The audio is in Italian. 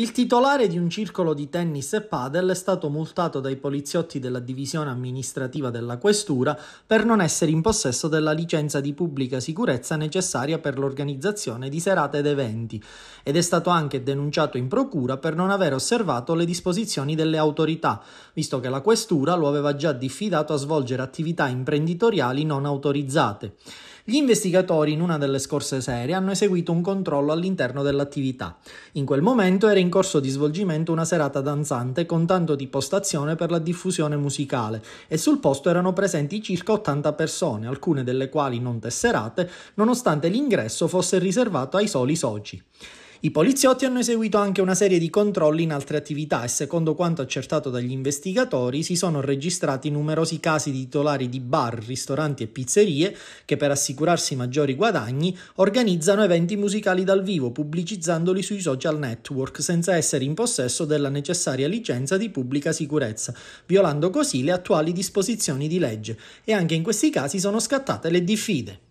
Il titolare di un circolo di tennis e padel è stato multato dai poliziotti della divisione amministrativa della questura per non essere in possesso della licenza di pubblica sicurezza necessaria per l'organizzazione di serate ed eventi ed è stato anche denunciato in procura per non aver osservato le disposizioni delle autorità, visto che la questura lo aveva già diffidato a svolgere attività imprenditoriali non autorizzate. Gli investigatori in una delle scorse serie hanno eseguito un controllo all'interno dell'attività. In quel momento era in corso di svolgimento una serata danzante con tanto di postazione per la diffusione musicale e sul posto erano presenti circa 80 persone, alcune delle quali non tesserate, nonostante l'ingresso fosse riservato ai soli soci. I poliziotti hanno eseguito anche una serie di controlli in altre attività e secondo quanto accertato dagli investigatori si sono registrati numerosi casi di titolari di bar, ristoranti e pizzerie che per assicurarsi maggiori guadagni organizzano eventi musicali dal vivo pubblicizzandoli sui social network senza essere in possesso della necessaria licenza di pubblica sicurezza, violando così le attuali disposizioni di legge e anche in questi casi sono scattate le diffide.